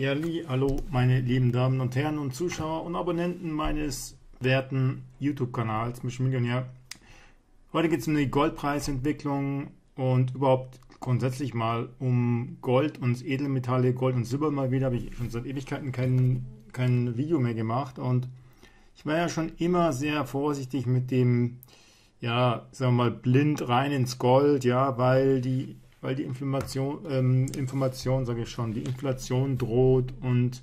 Ja, hallo meine lieben Damen und Herren und Zuschauer und Abonnenten meines werten YouTube-Kanals Mission Millionär. Heute geht es um die Goldpreisentwicklung und überhaupt grundsätzlich mal um Gold und Edelmetalle, Gold und Silber mal wieder. Habe ich schon seit Ewigkeiten kein, kein Video mehr gemacht und ich war ja schon immer sehr vorsichtig mit dem, ja, sagen wir mal, blind rein ins Gold, ja, weil die weil die Inflammation, ähm, Information, sage ich schon, die Inflation droht und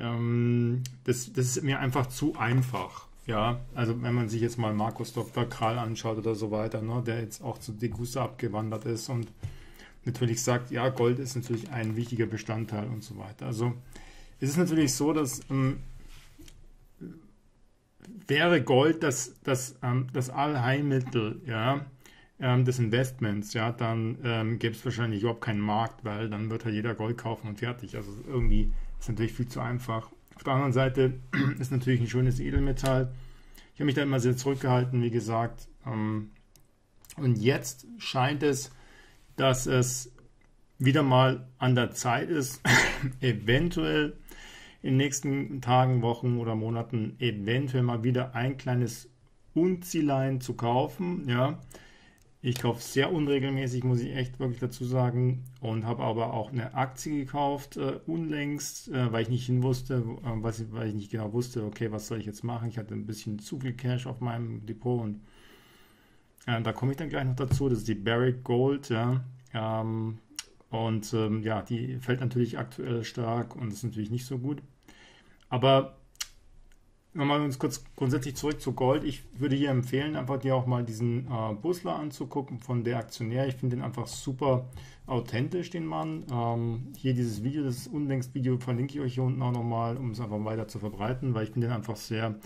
ähm, das, das ist mir einfach zu einfach. Ja, also wenn man sich jetzt mal Markus Dr. Kral anschaut oder so weiter, ne, der jetzt auch zu Degussa abgewandert ist und natürlich sagt, ja, Gold ist natürlich ein wichtiger Bestandteil und so weiter. Also es ist natürlich so, dass ähm, wäre Gold das, das, ähm, das Allheilmittel, ja, ähm, des Investments, ja, dann ähm, gäbe es wahrscheinlich überhaupt keinen Markt, weil dann wird halt jeder Gold kaufen und fertig. Also irgendwie ist natürlich viel zu einfach. Auf der anderen Seite ist natürlich ein schönes Edelmetall. Ich habe mich da immer sehr zurückgehalten, wie gesagt. Ähm, und jetzt scheint es, dass es wieder mal an der Zeit ist, eventuell in den nächsten Tagen, Wochen oder Monaten eventuell mal wieder ein kleines Unzielein zu kaufen, ja, ich kaufe sehr unregelmäßig, muss ich echt wirklich dazu sagen. Und habe aber auch eine Aktie gekauft, äh, unlängst, äh, weil ich nicht hin wusste, äh, was, weil ich nicht genau wusste, okay, was soll ich jetzt machen. Ich hatte ein bisschen zu viel Cash auf meinem Depot und äh, da komme ich dann gleich noch dazu. Das ist die Barrick Gold, ja. Ähm, und ähm, ja, die fällt natürlich aktuell stark und ist natürlich nicht so gut. Aber nochmal uns kurz grundsätzlich zurück zu Gold. Ich würde hier empfehlen, einfach dir auch mal diesen äh, Busler anzugucken von der Aktionär. Ich finde den einfach super authentisch, den Mann. Ähm, hier dieses Video, das unlängst Video, verlinke ich euch hier unten auch nochmal, um es einfach weiter zu verbreiten, weil ich finde den einfach sehr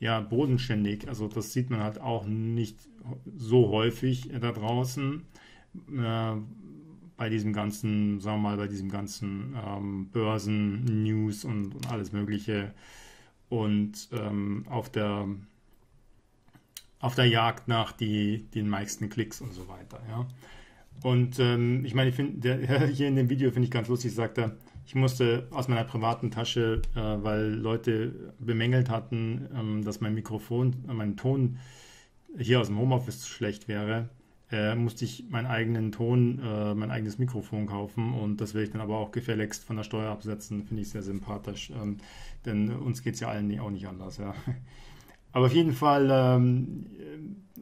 ja, bodenständig. Also das sieht man halt auch nicht so häufig da draußen. Äh, bei diesem ganzen, sagen wir mal, bei diesem ganzen ähm, Börsen, News und, und alles Mögliche und ähm, auf, der, auf der Jagd nach die, den meisten Klicks und so weiter. Ja. Und ähm, ich meine, ich finde, hier in dem Video finde ich ganz lustig, sagt er, ich musste aus meiner privaten Tasche, äh, weil Leute bemängelt hatten, ähm, dass mein Mikrofon, äh, mein Ton hier aus dem Homeoffice schlecht wäre, äh, musste ich meinen eigenen Ton, äh, mein eigenes Mikrofon kaufen und das werde ich dann aber auch gefälligst von der Steuer absetzen. Finde ich sehr sympathisch, ähm, denn uns geht es ja allen auch nicht anders. Ja. Aber auf jeden Fall, ähm,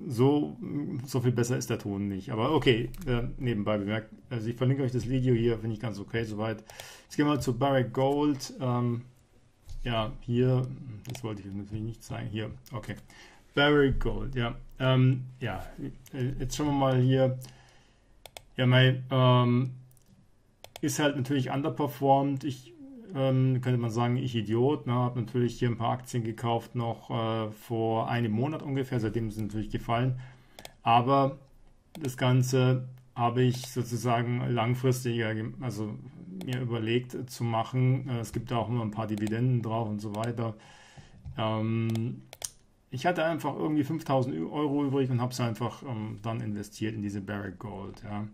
so, so viel besser ist der Ton nicht. Aber okay, äh, nebenbei bemerkt. Also ich verlinke euch das Video hier, finde ich ganz okay soweit. Jetzt gehen wir zu Barrick Gold. Ähm, ja, hier, das wollte ich natürlich nicht zeigen. Hier, okay. Barry Gold, ja. Ähm, ja, jetzt schauen wir mal hier. Ja, mein ähm, ist halt natürlich underperformed. Ich ähm, könnte man sagen, ich Idiot. Ne? Habe natürlich hier ein paar Aktien gekauft, noch äh, vor einem Monat ungefähr. Seitdem sind natürlich gefallen. Aber das Ganze habe ich sozusagen langfristiger, also mir überlegt zu machen. Äh, es gibt da auch immer ein paar Dividenden drauf und so weiter. Ähm, ich hatte einfach irgendwie 5000 Euro übrig und habe es einfach ähm, dann investiert in diese Barrick Gold. Ja,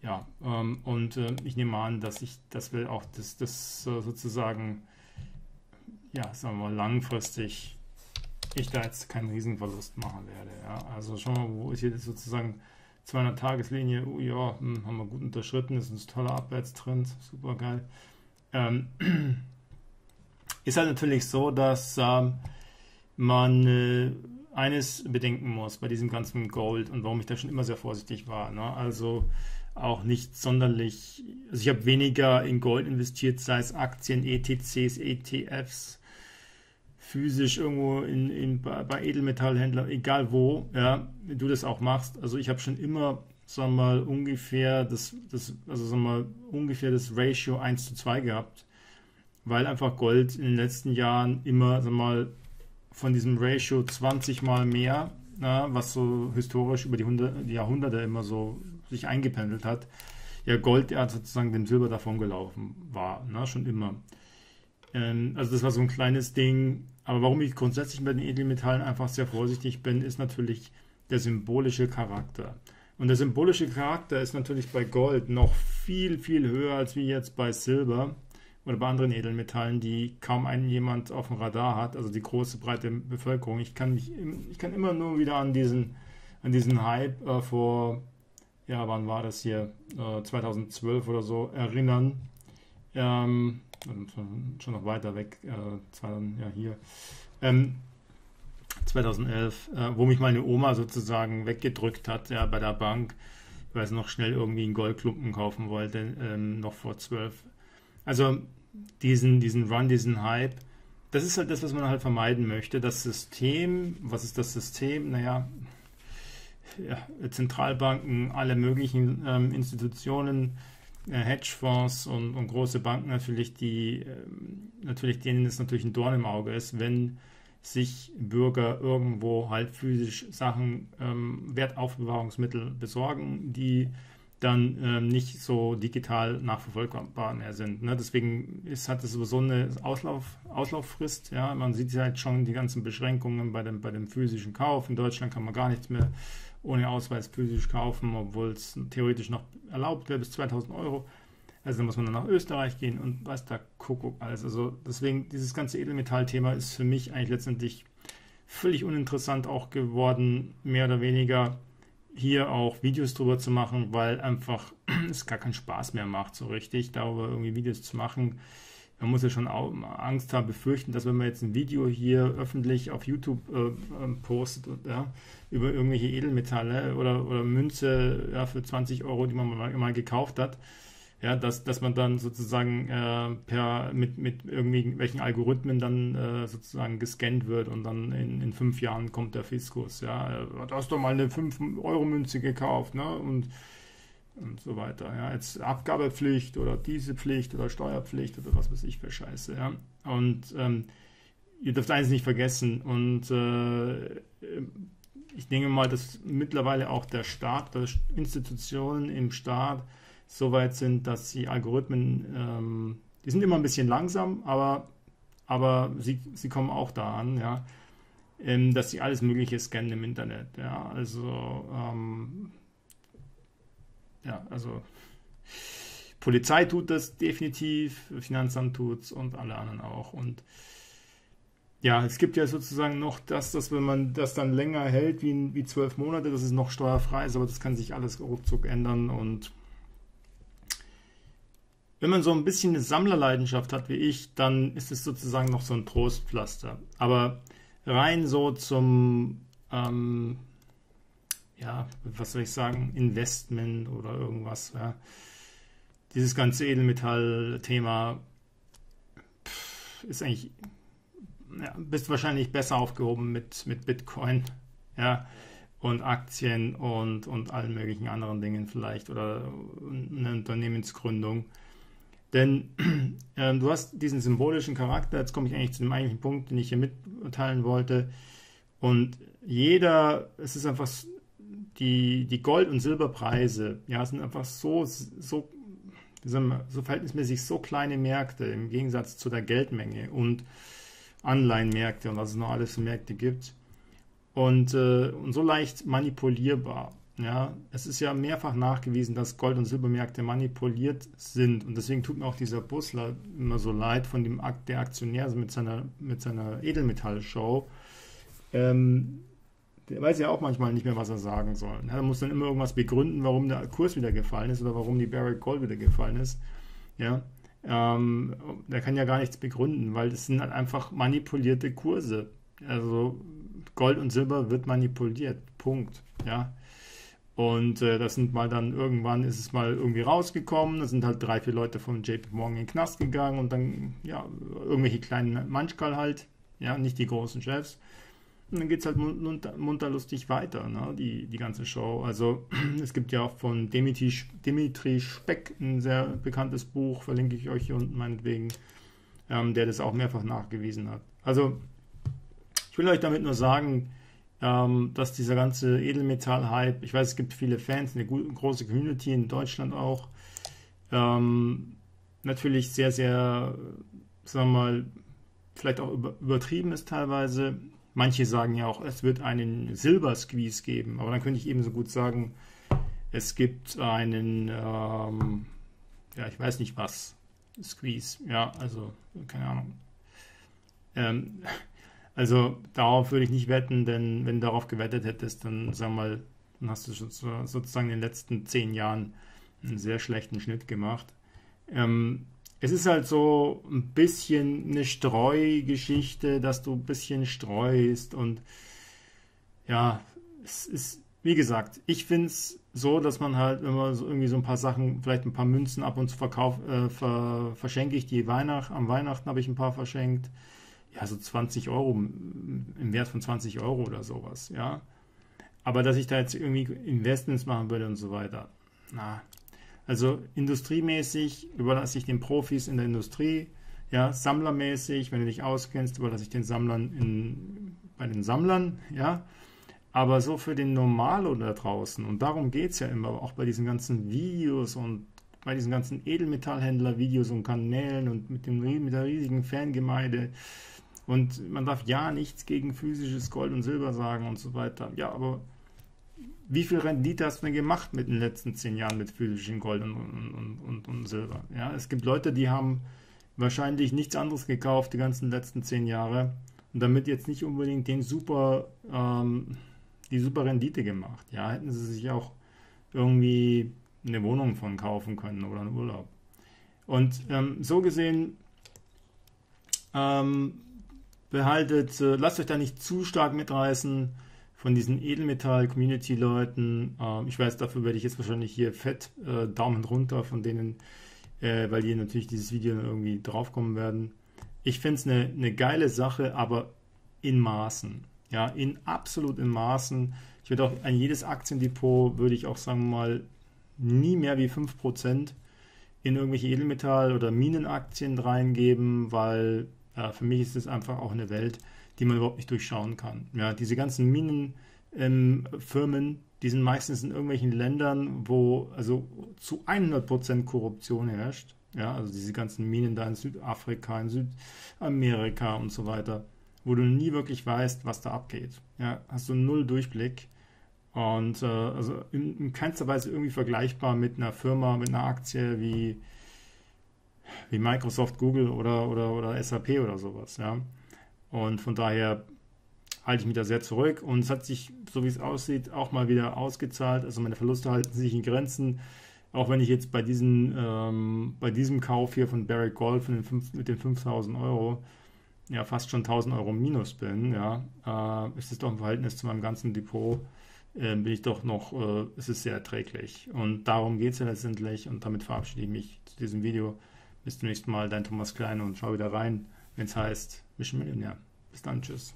ja ähm, und äh, ich nehme an, dass ich das will auch das, das äh, sozusagen, ja, sagen wir mal, langfristig ich da jetzt keinen Riesenverlust machen werde. Ja. Also schauen wir mal, wo ist hier sozusagen 200 Tageslinie, oh, ja, hm, haben wir gut unterschritten, ist ein toller Abwärtstrend, super geil. Ähm, ist halt natürlich so, dass ähm, man äh, eines bedenken muss bei diesem ganzen Gold und warum ich da schon immer sehr vorsichtig war. Ne? Also auch nicht sonderlich, also ich habe weniger in Gold investiert, sei es Aktien, ETCs, ETFs, physisch irgendwo in, in, bei Edelmetallhändlern, egal wo, ja, du das auch machst. Also ich habe schon immer, sagen wir mal, ungefähr das, das, also sagen wir mal, ungefähr das Ratio 1 zu 2 gehabt, weil einfach Gold in den letzten Jahren immer, sagen wir mal, von diesem Ratio 20 mal mehr, na, was so historisch über die, Hundert, die Jahrhunderte immer so sich eingependelt hat. Ja, Gold ja sozusagen dem Silber davon gelaufen war, na, schon immer. Ähm, also das war so ein kleines Ding. Aber warum ich grundsätzlich bei den Edelmetallen einfach sehr vorsichtig bin, ist natürlich der symbolische Charakter. Und der symbolische Charakter ist natürlich bei Gold noch viel, viel höher als wie jetzt bei Silber oder bei anderen Edelmetallen, die kaum einen jemand auf dem Radar hat, also die große breite Bevölkerung. Ich kann mich, ich kann immer nur wieder an diesen, an diesen Hype äh, vor, ja, wann war das hier, äh, 2012 oder so erinnern. Ähm, schon noch weiter weg, äh, ja hier. Ähm, 2011, äh, wo mich meine Oma sozusagen weggedrückt hat, ja, bei der Bank, weil sie noch schnell irgendwie einen Goldklumpen kaufen wollte, ähm, noch vor zwölf. Also diesen, diesen Run, diesen Hype, das ist halt das, was man halt vermeiden möchte. Das System, was ist das System? Naja, ja, Zentralbanken, alle möglichen ähm, Institutionen, äh, Hedgefonds und, und, große Banken natürlich, die ähm, natürlich denen es natürlich ein Dorn im Auge ist, wenn sich Bürger irgendwo halt physisch Sachen, ähm, Wertaufbewahrungsmittel besorgen, die dann ähm, nicht so digital nachverfolgbar mehr sind. Ne? Deswegen ist, hat es sowieso eine Auslauf, Auslauffrist. Ja? Man sieht halt schon die ganzen Beschränkungen bei dem, bei dem physischen Kauf. In Deutschland kann man gar nichts mehr ohne Ausweis physisch kaufen, obwohl es theoretisch noch erlaubt wäre bis 2000 Euro. Also muss man dann nach Österreich gehen und was da Kuckuck alles. Also deswegen, dieses ganze Edelmetallthema ist für mich eigentlich letztendlich völlig uninteressant auch geworden, mehr oder weniger hier auch Videos drüber zu machen, weil einfach es gar keinen Spaß mehr macht, so richtig, darüber irgendwie Videos zu machen. Man muss ja schon Angst haben, befürchten, dass wenn man jetzt ein Video hier öffentlich auf YouTube äh, ähm, postet ja, über irgendwelche Edelmetalle oder, oder Münze ja, für 20 Euro, die man mal, mal gekauft hat, ja, dass, dass man dann sozusagen äh, per mit, mit irgendwelchen Algorithmen dann äh, sozusagen gescannt wird und dann in, in fünf Jahren kommt der Fiskus, ja, äh, du hast doch mal eine 5-Euro-Münze gekauft, ne? Und, und so weiter. Ja, jetzt Abgabepflicht oder diese Pflicht oder Steuerpflicht oder was weiß ich für Scheiße, ja. Und ähm, ihr dürft eines nicht vergessen und äh, ich denke mal, dass mittlerweile auch der Staat, oder Institutionen im Staat so weit sind, dass die Algorithmen, ähm, die sind immer ein bisschen langsam, aber, aber sie, sie kommen auch da an, ja, ähm, dass sie alles Mögliche scannen im Internet, ja, also, ähm, ja, also, Polizei tut das definitiv, Finanzamt tut es und alle anderen auch. Und ja, es gibt ja sozusagen noch das, dass wenn man das dann länger hält wie, wie zwölf Monate, dass es noch steuerfrei ist, aber das kann sich alles ruckzuck ändern und wenn man so ein bisschen eine Sammlerleidenschaft hat wie ich, dann ist es sozusagen noch so ein Trostpflaster. Aber rein so zum, ähm, ja, was soll ich sagen, Investment oder irgendwas, ja. Dieses ganze Edelmetall-Thema ist eigentlich, ja, bist wahrscheinlich besser aufgehoben mit, mit Bitcoin, ja, und Aktien und, und allen möglichen anderen Dingen vielleicht oder eine Unternehmensgründung. Denn äh, du hast diesen symbolischen Charakter, jetzt komme ich eigentlich zu dem eigentlichen Punkt, den ich hier mitteilen wollte. Und jeder, es ist einfach die, die Gold- und Silberpreise, ja, sind einfach so, so, so verhältnismäßig so kleine Märkte im Gegensatz zu der Geldmenge und Anleihenmärkte und was es noch alles für Märkte gibt. Und, äh, und so leicht manipulierbar. Ja, es ist ja mehrfach nachgewiesen, dass Gold- und Silbermärkte manipuliert sind. Und deswegen tut mir auch dieser Busler immer so leid von dem Akt der Aktionär mit seiner, mit seiner Edelmetallshow. Ähm, der weiß ja auch manchmal nicht mehr, was er sagen soll. Er muss dann immer irgendwas begründen, warum der Kurs wieder gefallen ist oder warum die Barrick Gold wieder gefallen ist. Ja, ähm, der kann ja gar nichts begründen, weil es sind halt einfach manipulierte Kurse. Also Gold und Silber wird manipuliert. Punkt. Ja. Und äh, das sind mal dann irgendwann ist es mal irgendwie rausgekommen. Da sind halt drei, vier Leute von JP Morgan in den Knast gegangen und dann, ja, irgendwelche kleinen Manchkal halt, ja, nicht die großen Chefs. Und dann geht es halt munter, munter, lustig weiter, ne, die, die ganze Show. Also es gibt ja auch von Dimitri, Dimitri Speck ein sehr bekanntes Buch, verlinke ich euch hier unten meinetwegen, ähm, der das auch mehrfach nachgewiesen hat. Also ich will euch damit nur sagen, ähm, dass dieser ganze Edelmetall-Hype, ich weiß, es gibt viele Fans, eine große Community in Deutschland auch, ähm, natürlich sehr, sehr, sagen wir mal, vielleicht auch übertrieben ist teilweise. Manche sagen ja auch, es wird einen Silbersqueeze geben, aber dann könnte ich ebenso gut sagen, es gibt einen, ähm, ja, ich weiß nicht was, Squeeze. Ja, also, keine Ahnung. Ähm, also darauf würde ich nicht wetten, denn wenn du darauf gewettet hättest, dann sag mal, dann hast du sozusagen in den letzten zehn Jahren einen sehr schlechten Schnitt gemacht. Ähm, es ist halt so ein bisschen eine Streugeschichte, dass du ein bisschen streust und ja, es ist, wie gesagt, ich finde es so, dass man halt immer so irgendwie so ein paar Sachen, vielleicht ein paar Münzen ab und zu verkauft, äh, ver, verschenke ich die Weihnacht, am Weihnachten habe ich ein paar verschenkt. Ja, so 20 Euro, im Wert von 20 Euro oder sowas, ja. Aber dass ich da jetzt irgendwie Investments machen würde und so weiter, na, also industriemäßig überlasse ich den Profis in der Industrie, ja, sammlermäßig, wenn du dich auskennst, überlasse ich den Sammlern in, bei den Sammlern, ja. Aber so für den Normalo da draußen, und darum geht es ja immer, auch bei diesen ganzen Videos und bei diesen ganzen Edelmetallhändler-Videos und Kanälen und mit, dem, mit der riesigen Fangemeinde. Und man darf ja nichts gegen physisches Gold und Silber sagen und so weiter. Ja, aber wie viel Rendite hast du denn gemacht mit den letzten zehn Jahren mit physischem Gold und, und, und, und, Silber? Ja, es gibt Leute, die haben wahrscheinlich nichts anderes gekauft die ganzen letzten zehn Jahre und damit jetzt nicht unbedingt den super, ähm, die super Rendite gemacht. Ja, hätten sie sich auch irgendwie eine Wohnung von kaufen können oder einen Urlaub. Und ähm, so gesehen ähm, behaltet, äh, lasst euch da nicht zu stark mitreißen von diesen Edelmetall-Community-Leuten. Äh, ich weiß, dafür werde ich jetzt wahrscheinlich hier fett äh, Daumen runter von denen, äh, weil die natürlich dieses Video irgendwie draufkommen werden. Ich finde es eine, eine geile Sache, aber in Maßen. Ja, in absolut in Maßen. Ich würde auch an jedes Aktiendepot, würde ich auch sagen mal, nie mehr wie 5% in irgendwelche Edelmetall- oder Minenaktien reingeben, weil äh, für mich ist es einfach auch eine Welt, die man überhaupt nicht durchschauen kann. Ja, diese ganzen Minenfirmen, ähm, die sind meistens in irgendwelchen Ländern, wo also zu 100% Korruption herrscht. Ja, also diese ganzen Minen da in Südafrika, in Südamerika und so weiter, wo du nie wirklich weißt, was da abgeht. Ja, hast du null Durchblick und äh, also in, in keinster Weise irgendwie vergleichbar mit einer Firma, mit einer Aktie wie, wie Microsoft, Google oder, oder, oder SAP oder sowas. Ja. Und von daher halte ich mich da sehr zurück. Und es hat sich, so wie es aussieht, auch mal wieder ausgezahlt. Also meine Verluste halten sich in Grenzen. Auch wenn ich jetzt bei, diesen, ähm, bei diesem Kauf hier von Barrick Gold den 5, mit den 5000 Euro ja fast schon 1000 Euro minus bin, ja, äh, ist es doch im Verhältnis zu meinem ganzen Depot, äh, bin ich doch noch, äh, es ist sehr erträglich. Und darum geht es ja letztendlich. Und damit verabschiede ich mich zu diesem Video. Bis zum nächsten Mal, dein Thomas Klein und schau wieder rein, wenn es heißt, Mission Millionär. Bis dann, tschüss.